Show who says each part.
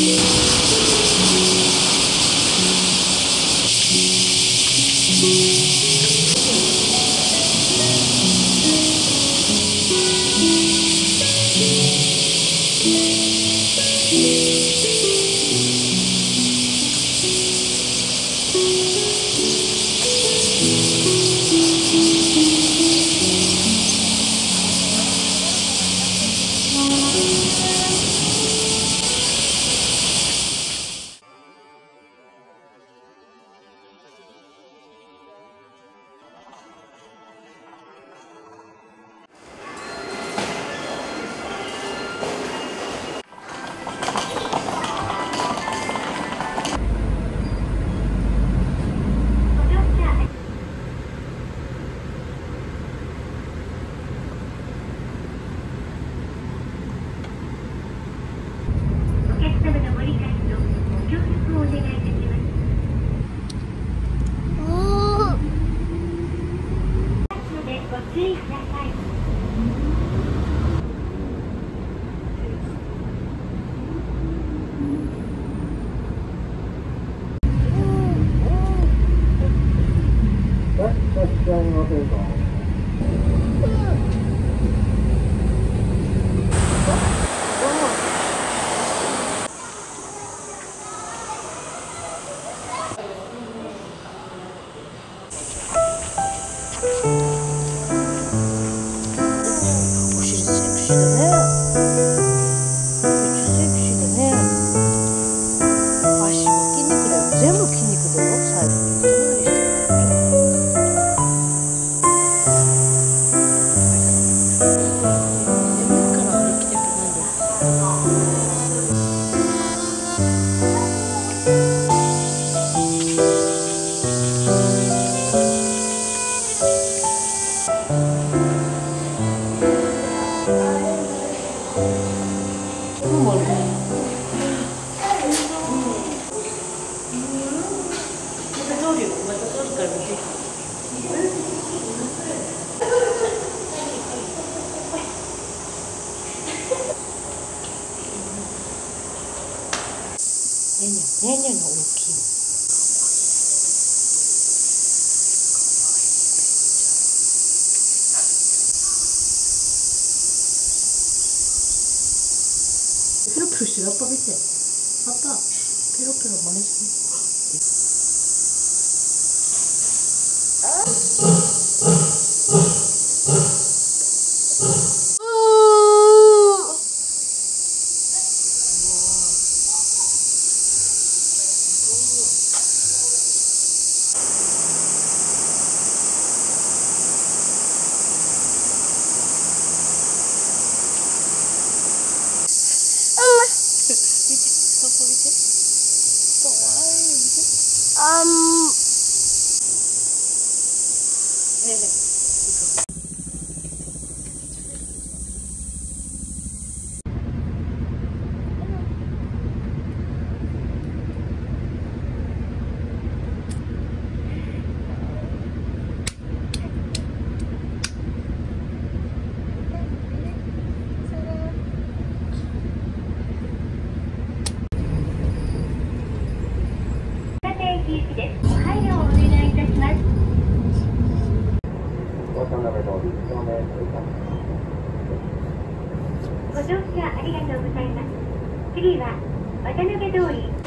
Speaker 1: Yeah. ニャニャが大きいの。ペロペロしてラッパ見て。パパ、ペロペロ真似して。
Speaker 2: Um. 乗車ありがとうございます。次は渡辺通り